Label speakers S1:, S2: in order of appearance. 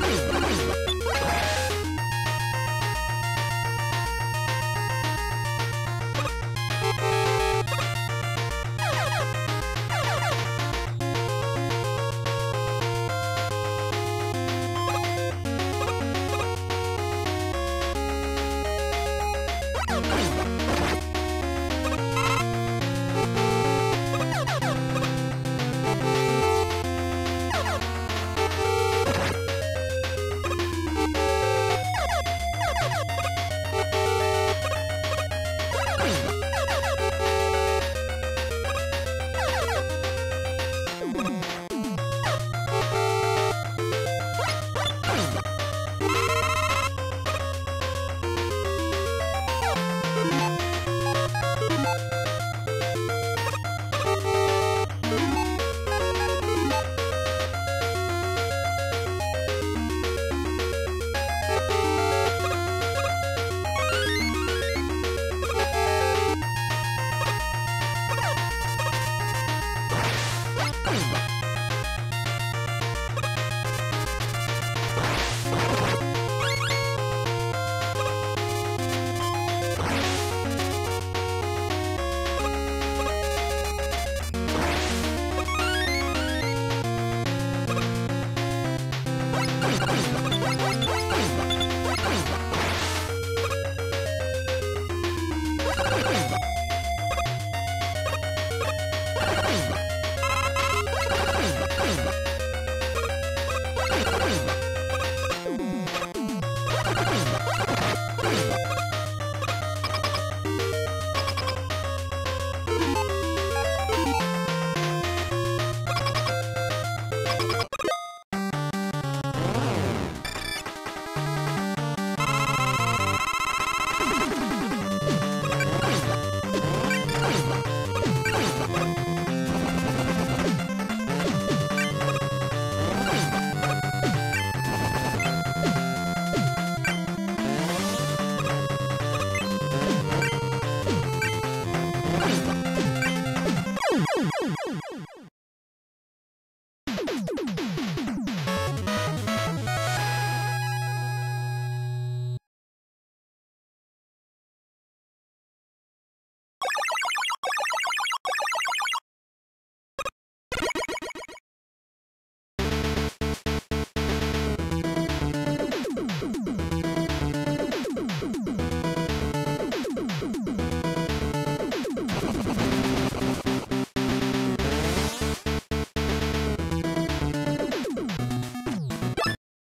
S1: Bye.